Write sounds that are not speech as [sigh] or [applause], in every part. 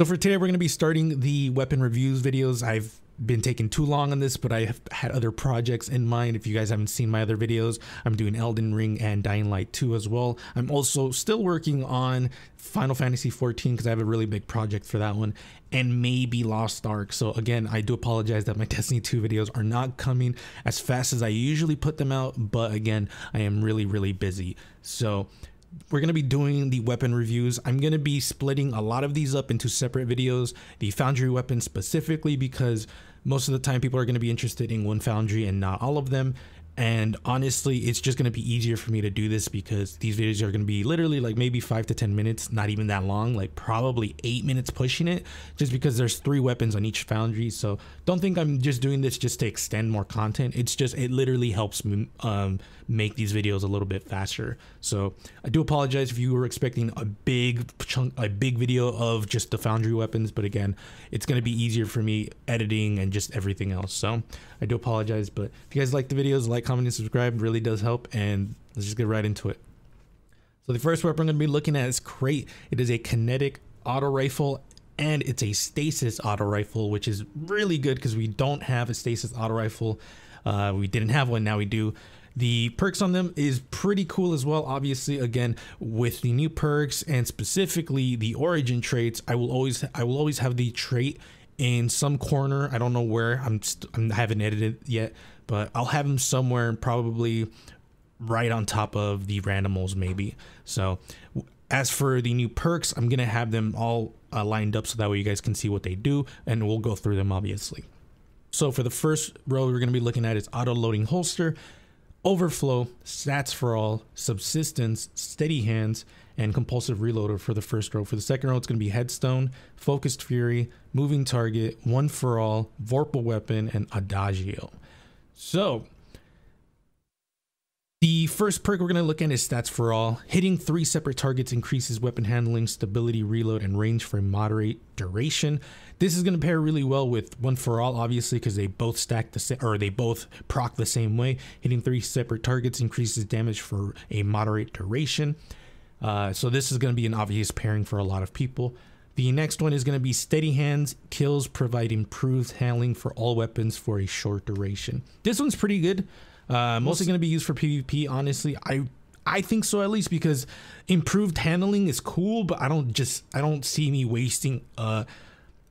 So for today, we're going to be starting the weapon reviews videos. I've been taking too long on this, but I have had other projects in mind. If you guys haven't seen my other videos, I'm doing Elden Ring and Dying Light 2 as well. I'm also still working on Final Fantasy 14 because I have a really big project for that one and maybe Lost Ark. So again, I do apologize that my [laughs] Destiny 2 videos are not coming as fast as I usually put them out, but again, I am really, really busy. So we're going to be doing the weapon reviews. I'm going to be splitting a lot of these up into separate videos. The foundry weapon specifically because most of the time people are going to be interested in one foundry and not all of them. And honestly, it's just going to be easier for me to do this because these videos are going to be literally like maybe five to 10 minutes, not even that long, like probably eight minutes pushing it, just because there's three weapons on each foundry. So don't think I'm just doing this just to extend more content. It's just, it literally helps me um, make these videos a little bit faster. So I do apologize if you were expecting a big chunk, a big video of just the foundry weapons, but again, it's going to be easier for me editing and just everything else. So I do apologize, but if you guys like the videos, like, comment, and subscribe really does help. And let's just get right into it. So the first weapon I'm going to be looking at is Krait. It is a kinetic auto rifle and it's a stasis auto rifle, which is really good because we don't have a stasis auto rifle. Uh, we didn't have one, now we do. The perks on them is pretty cool as well. Obviously, again, with the new perks and specifically the origin traits, I will always I will always have the trait in some corner. I don't know where. I'm st- I haven't edited yet, but I'll have them somewhere, probably right on top of the randomals, maybe. So, as for the new perks, I'm gonna have them all uh, lined up so that way you guys can see what they do, and we'll go through them obviously. So for the first row, we're gonna be looking at is auto loading holster, overflow, stats for all, subsistence, steady hands, and compulsive reloader for the first row. For the second row, it's going to be headstone, focused fury, moving target, one for all, vorpal weapon, and adagio. So the first perk we're going to look at is stats for all. Hitting three separate targets increases weapon handling, stability, reload, and range for a moderate duration. This is going to pair really well with one for all, obviously, because they both stack the same, or they both proc the same way. Hitting three separate targets increases damage for a moderate duration. Uh, so this is going to be an obvious pairing for a lot of people. The next one is going to be Steady Hands. Kills provide improved handling for all weapons for a short duration. This one's pretty good. Uh, mostly going to be used for PvP. Honestly, I I think so at least because improved handling is cool, but I don't just I don't see me wasting uh,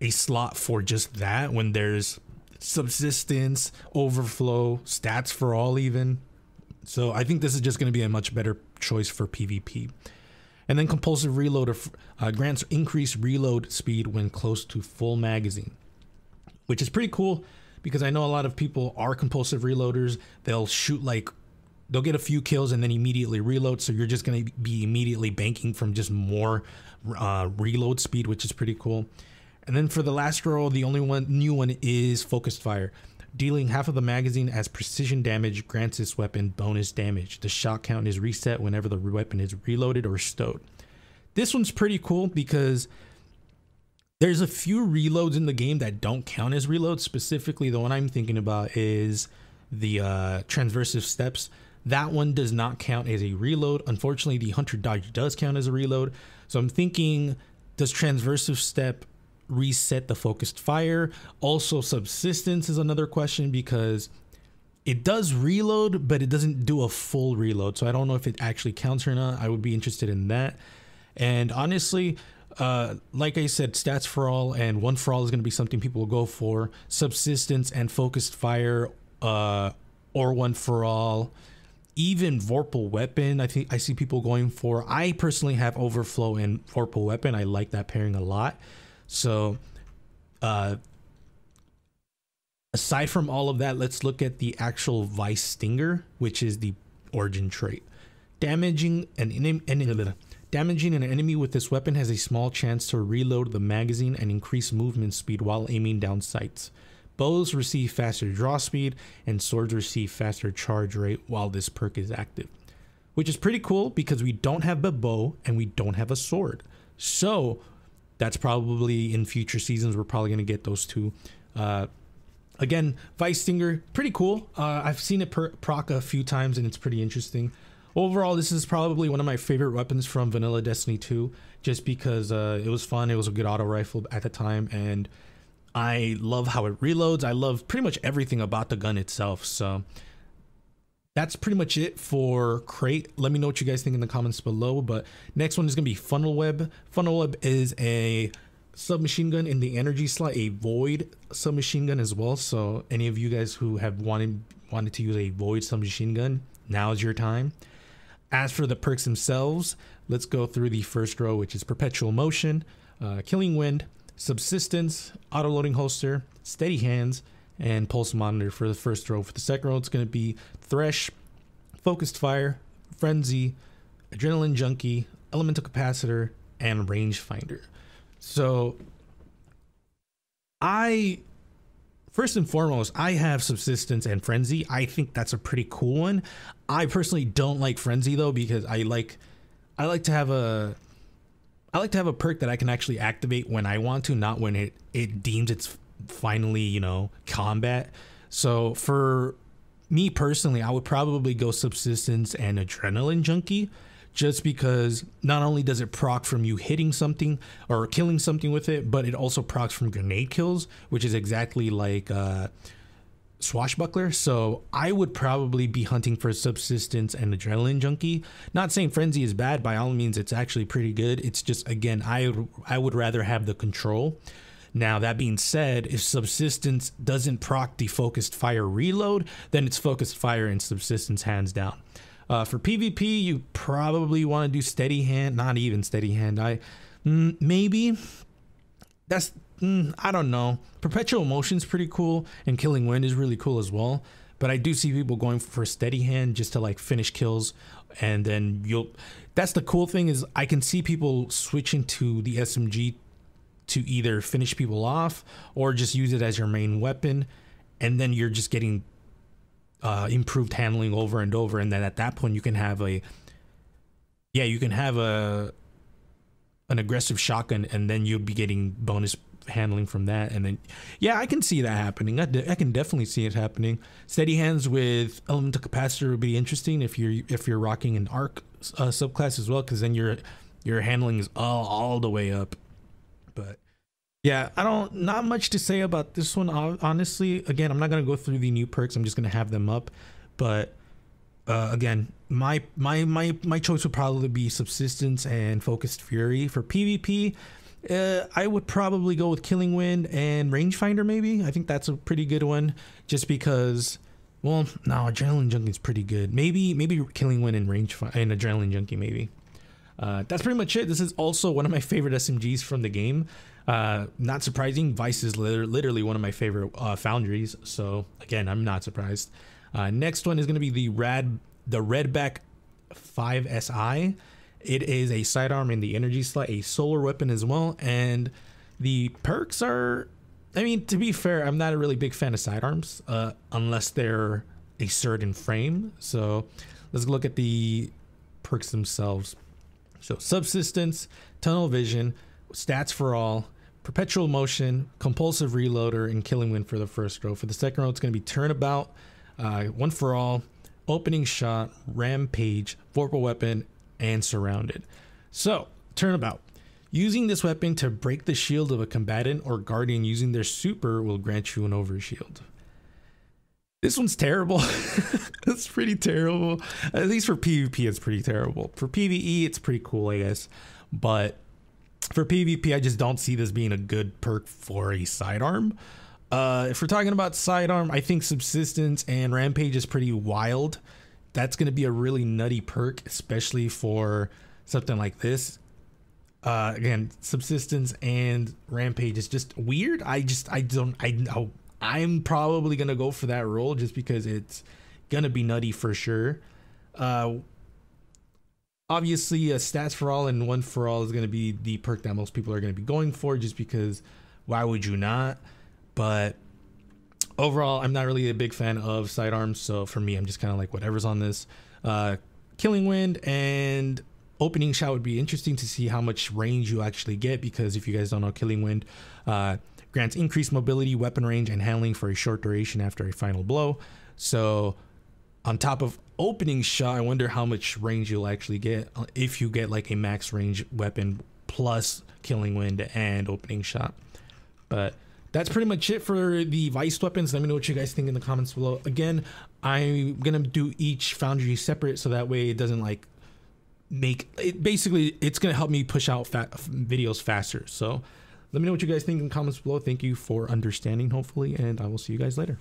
a slot for just that when there's subsistence, overflow, stats for all even. So I think this is just going to be a much better choice for PvP. And then compulsive reload uh, grants increased reload speed when close to full magazine, which is pretty cool because I know a lot of people are compulsive reloaders. They'll shoot like they'll get a few kills and then immediately reload. So you're just going to be immediately banking from just more uh, reload speed, which is pretty cool. And then for the last row, the only one new one is focused fire. Dealing half of the magazine as precision damage grants this weapon bonus damage. The shot count is reset whenever the weapon is reloaded or stowed. This one's pretty cool because there's a few reloads in the game that don't count as reloads. Specifically, the one I'm thinking about is the uh, transversive steps. That one does not count as a reload. Unfortunately, the hunter dodge does count as a reload. So I'm thinking, does transversive step reset the focused fire. Also, subsistence is another question because it does reload, but it doesn't do a full reload. So I don't know if it actually counts or not. I would be interested in that. And honestly, uh, like I said, stats for all and one for all is going to be something people will go for. Subsistence and focused fire, uh, or one for all. Even Vorpal Weapon, I think I see people going for. I personally have Overflow and Vorpal Weapon. I like that pairing a lot. So, uh, aside from all of that, let's look at the actual Veist Stinger, which is the origin trait. Damaging an enemy. Damaging an enemy with this weapon has a small chance to reload the magazine and increase movement speed while aiming down sights. Bows receive faster draw speed, and swords receive faster charge rate while this perk is active. Which is pretty cool because we don't have a bow and we don't have a sword. So that's probably in future seasons. We're probably going to get those two. Uh, again, Veist Stinger, pretty cool. Uh, I've seen it per- proc a few times and it's pretty interesting. overall, this is probably one of my favorite weapons from Vanilla Destiny 2, just because uh, it was fun. It was a good auto rifle at the time, and I love how it reloads. I love pretty much everything about the gun itself. So that's pretty much it for Krait. Let me know what you guys think in the comments below. But next one is gonna be funnel web. Funnel web is a submachine gun in the energy slot, a void submachine gun as well. So any of you guys who have wanted wanted to use a void submachine gun, now is your time. As for the perks themselves, let's go through the first row, which is perpetual motion, uh, killing wind, subsistence, auto loading holster, steady hands, and pulse monitor for the first row. For the second row, it's going to be thresh, focused fire, frenzy, adrenaline junkie, elemental capacitor, and rangefinder. So I first and foremost, I have subsistence and frenzy. I think that's a pretty cool one. I personally don't like frenzy though because I like I like to have a I like to have a perk that I can actually activate when I want to, not when it it deems it's finally, you know, combat. So for me personally, I would probably go subsistence and adrenaline junkie just because not only does it proc from you hitting something or killing something with it, but it also procs from grenade kills, which is exactly like uh, swashbuckler. So I would probably be hunting for subsistence and adrenaline junkie. Not saying frenzy is bad by all means, it's actually pretty good. It's just again, I I would rather have the control. Now that being said, if subsistence doesn't proc the focused fire reload, then it's focused fire and subsistence hands down. Uh, for PvP, you probably want to do steady hand, not even steady hand. I mm, maybe that's mm, I don't know. Perpetual motion's pretty cool, and killing wind is really cool as well. But I do see people going for steady hand just to like finish kills, and then you'll. That's the cool thing is I can see people switching to the SMG to either finish people off or just use it as your main weapon, and then you're just getting uh, improved handling over and over, and then at that point you can have a. Yeah, you can have a an aggressive shotgun, and then you'll be getting bonus handling from that. And then, yeah, I can see that happening. I, de- I can definitely see it happening. Steady hands with elemental capacitor would be interesting if you're if you're rocking an arc uh, subclass as well, because then your your handling is all all the way up. But yeah, I don't not much to say about this one. Honestly, again, I'm not gonna go through the new perks. I'm just gonna have them up, but. Uh, again, my my my my choice would probably be subsistence and focused fury for PvP. Uh, I would probably go with Killing Wind and Rangefinder, maybe. I think that's a pretty good one, just because. Well, no, Adrenaline Junkie is pretty good. Maybe, maybe Killing Wind and Range and Adrenaline Junkie, maybe. Uh, that's pretty much it. This is also one of my favorite SMGs from the game. Uh, not surprising, Veist is literally one of my favorite uh, foundries. So again, I'm not surprised. Uh, next one is going to be the Rad, the Redback 5SI. It is a sidearm in the energy slot, a solar weapon as well, and the perks are. I mean, to be fair, I'm not a really big fan of sidearms, uh, unless they're a certain frame. So let's look at the perks themselves. So subsistence, tunnel vision, stats for all, perpetual motion, compulsive reloader, and killing wind for the first row. For the second row, it's going to be turnabout, uh, one for all, opening shot, rampage, vorpal weapon, and surrounded. So, turnabout. Using this weapon to break the shield of a combatant or guardian using their super will grant you an overshield. This one's terrible. [laughs] it's pretty terrible. At least for PvP, it's pretty terrible. For PvE, it's pretty cool, I guess. But for PvP, I just don't see this being a good perk for a sidearm. Uh, if we're talking about sidearm, I think Subsistence and Rampage is pretty wild that's going to be a really nutty perk, especially for something like this. Uh, again, subsistence and rampage is just weird. I just I don't I know I'm probably gonna go for that role just because it's gonna be nutty for sure. Uh, obviously, a stats for all and one for all is gonna be the perk that most people are gonna be going for, just because why would you not? But overall, I'm not really a big fan of sidearms. So for me, I'm just kind of like whatever's on this. Uh, Killing Wind and Opening Shot would be interesting to see how much range you actually get because if you guys don't know, Killing Wind uh, grants increased mobility, weapon range, and handling for a short duration after a final blow. So on top of opening shot, I wonder how much range you'll actually get uh, if you get like a max range weapon plus killing wind and opening shot. But that's pretty much it for the Veist weapons. Let me know what you guys think in the comments below. Again, I'm gonna do each foundry separate so that way it doesn't like make it basically it's gonna help me push out fat videos faster. So let me know what you guys think in comments below. Thank you for understanding, hopefully, and I will see you guys later.